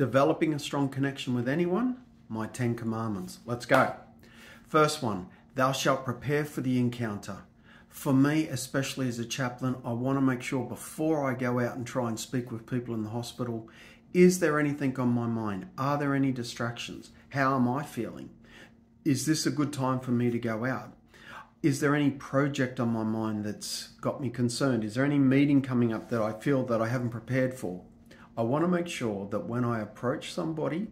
Developing a strong connection with anyone, my 10 commandments. Let's go. First one, thou shalt prepare for the encounter. For me, especially as a chaplain, I want to make sure before I go out and try and speak with people in the hospital, is there anything on my mind? Are there any distractions? How am I feeling? Is this a good time for me to go out? Is there any project on my mind that's got me concerned? Is there any meeting coming up that I feel that I haven't prepared for? I want to make sure that when I approach somebody,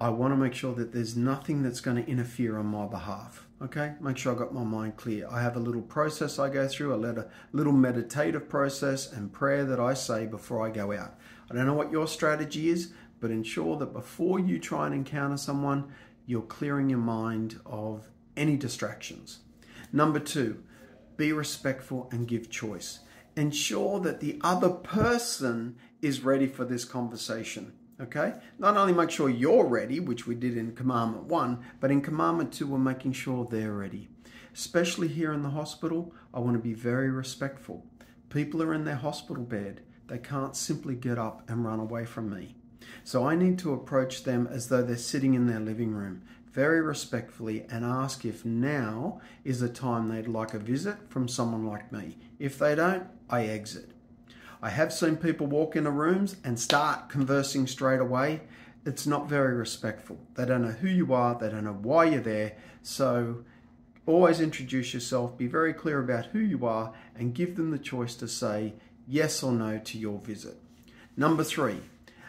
I want to make sure that there's nothing that's going to interfere on my behalf. Okay, make sure I got my mind clear. I have a little process I go through, a little meditative process and prayer that I say before I go out. I don't know what your strategy is, but ensure that before you try and encounter someone, you're clearing your mind of any distractions. Number two, be respectful and give choice. Ensure that the other person is ready for this conversation. Okay? Not only make sure you're ready, which we did in Commandment 1, but in Commandment 2, we're making sure they're ready. Especially here in the hospital, I want to be very respectful. People are in their hospital bed. They can't simply get up and run away from me. So I need to approach them as though they're sitting in their living room, very respectfully, and ask if now is the time they'd like a visit from someone like me. If they don't, I exit. I have seen people walk into rooms and start conversing straight away. It's not very respectful. They don't know who you are, they don't know why you're there. So always introduce yourself, be very clear about who you are, and give them the choice to say yes or no to your visit. Number three,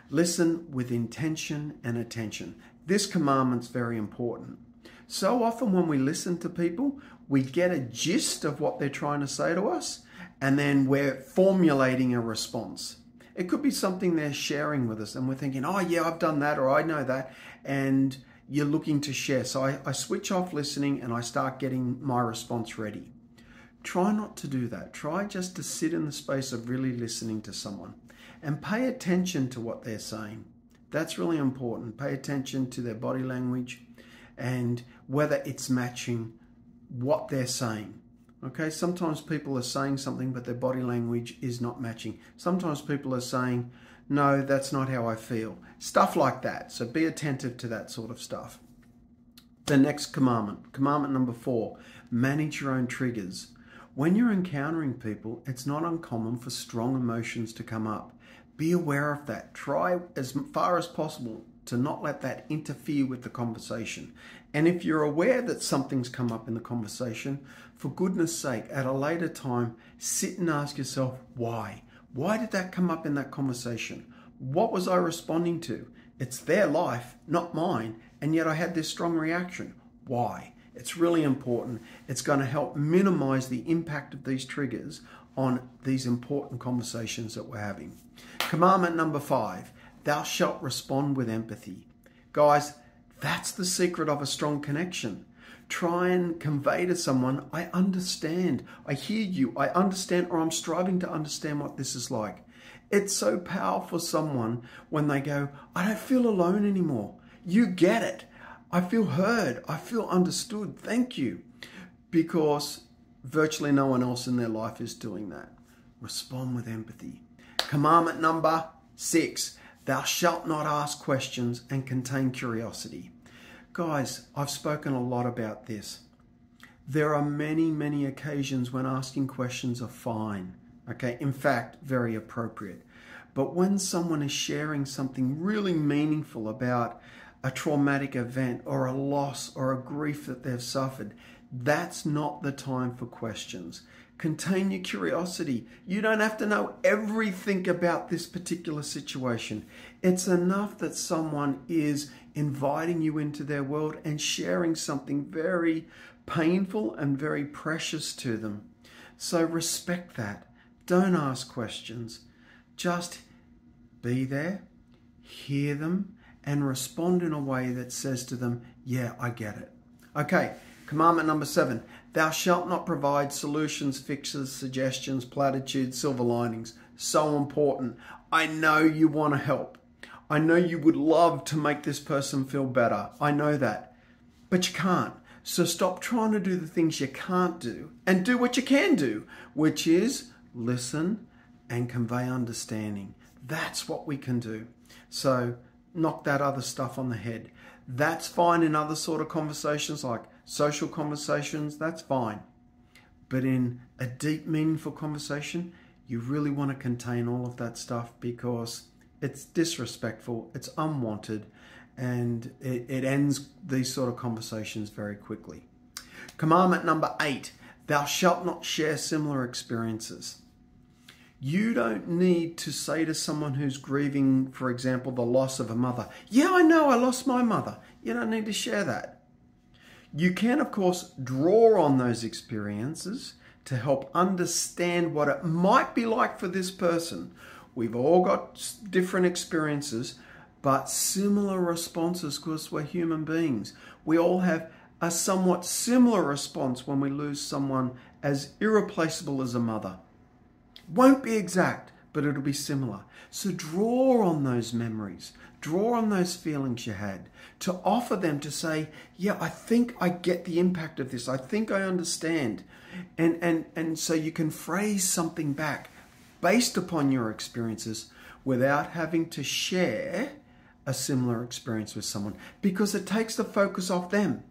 listen with intention and attention. This commandment's very important. So often when we listen to people, we get a gist of what they're trying to say to us, and then we're formulating a response. It could be something they're sharing with us, and we're thinking, oh, yeah, I've done that, or I know that, and you're looking to share. So I, I switch off listening and I start getting my response ready. Try not to do that. Try just to sit in the space of really listening to someone and pay attention to what they're saying. That's really important. Pay attention to their body language and whether it's matching what they're saying. Okay, sometimes people are saying something, but their body language is not matching. Sometimes people are saying, no, that's not how I feel. Stuff like that. So be attentive to that sort of stuff. The next commandment, commandment number four, manage your own triggers. When you're encountering people, it's not uncommon for strong emotions to come up. Be aware of that. Try as far as possible to not let that interfere with the conversation. And if you're aware that something's come up in the conversation, for goodness sake, at a later time, sit and ask yourself, why? Why did that come up in that conversation? What was I responding to? It's their life, not mine, and yet I had this strong reaction. Why? It's really important. It's going to help minimize the impact of these triggers on these important conversations that we're having. Commandment number five Thou shalt respond with empathy. Guys, that's the secret of a strong connection. Try and convey to someone, I understand, I hear you, I understand, or I'm striving to understand what this is like. It's so powerful for someone when they go, I don't feel alone anymore. You get it. I feel heard. I feel understood. Thank you. Because virtually no one else in their life is doing that. Respond with empathy. Commandment number six Thou shalt not ask questions and contain curiosity. Guys, I've spoken a lot about this. There are many, many occasions when asking questions are fine. Okay, in fact, very appropriate. But when someone is sharing something really meaningful about a traumatic event or a loss or a grief that they've suffered, that's not the time for questions. Contain your curiosity. You don't have to know everything about this particular situation. It's enough that someone is inviting you into their world and sharing something very painful and very precious to them. So respect that. Don't ask questions. Just be there, hear them, and respond in a way that says to them, Yeah, I get it. Okay, commandment number seven Thou shalt not provide solutions, fixes, suggestions, platitudes, silver linings. So important. I know you want to help. I know you would love to make this person feel better. I know that. But you can't. So stop trying to do the things you can't do and do what you can do, which is listen and convey understanding. That's what we can do. So knock that other stuff on the head. That's fine in other sort of conversations like social conversations, that's fine. But in a deep, meaningful conversation, you really want to contain all of that stuff because it's disrespectful, it's unwanted, and it, it ends these sort of conversations very quickly. Commandment number eight thou shalt not share similar experiences. You don't need to say to someone who's grieving, for example, the loss of a mother, Yeah, I know I lost my mother. You don't need to share that. You can, of course, draw on those experiences to help understand what it might be like for this person. We've all got different experiences, but similar responses because we're human beings. We all have a somewhat similar response when we lose someone as irreplaceable as a mother. Won't be exact, but it'll be similar. So draw on those memories, draw on those feelings you had to offer them to say, yeah, I think I get the impact of this. I think I understand. And and and so you can phrase something back based upon your experiences without having to share a similar experience with someone because it takes the focus off them.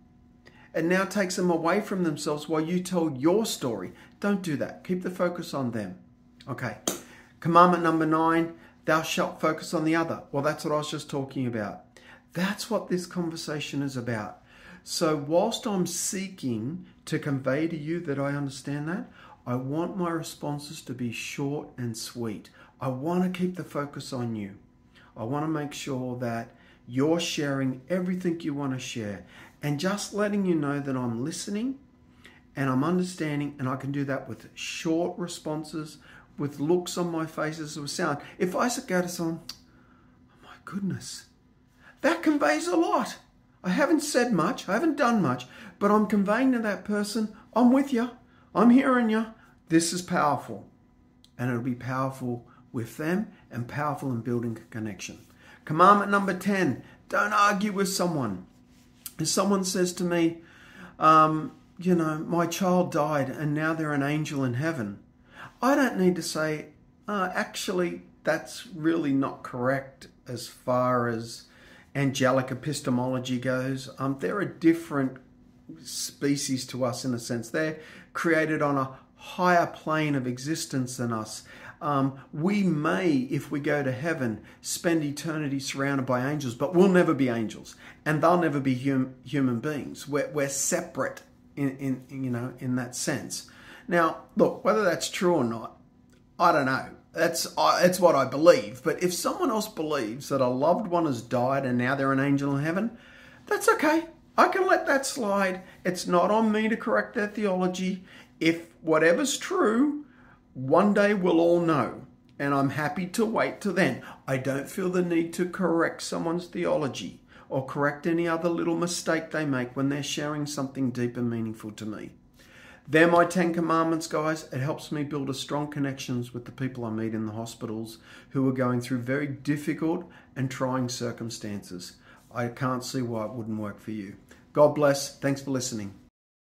It now takes them away from themselves while you tell your story. Don't do that. Keep the focus on them. Okay. Commandment number nine thou shalt focus on the other. Well, that's what I was just talking about. That's what this conversation is about. So, whilst I'm seeking to convey to you that I understand that, I want my responses to be short and sweet. I want to keep the focus on you. I want to make sure that you're sharing everything you want to share and just letting you know that I'm listening and I'm understanding, and I can do that with short responses, with looks on my face as a sound. If I go to someone, oh my goodness, that conveys a lot. I haven't said much, I haven't done much, but I'm conveying to that person, I'm with you, I'm hearing you. This is powerful. And it'll be powerful with them and powerful in building a connection. Commandment number 10 don't argue with someone. If someone says to me, um, you know, my child died and now they're an angel in heaven, I don't need to say, uh, actually, that's really not correct as far as angelic epistemology goes. Um, they're a different species to us in a sense. They're created on a higher plane of existence than us. Um, we may, if we go to heaven, spend eternity surrounded by angels, but we'll never be angels, and they'll never be hum, human beings. We're, we're separate in, in, you know, in that sense. Now, look, whether that's true or not, I don't know. That's that's what I believe. But if someone else believes that a loved one has died and now they're an angel in heaven, that's okay. I can let that slide. It's not on me to correct their theology. If whatever's true, one day we'll all know. And I'm happy to wait till then. I don't feel the need to correct someone's theology or correct any other little mistake they make when they're sharing something deep and meaningful to me. They're my 10 commandments, guys. It helps me build a strong connections with the people I meet in the hospitals who are going through very difficult and trying circumstances. I can't see why it wouldn't work for you. God bless. Thanks for listening.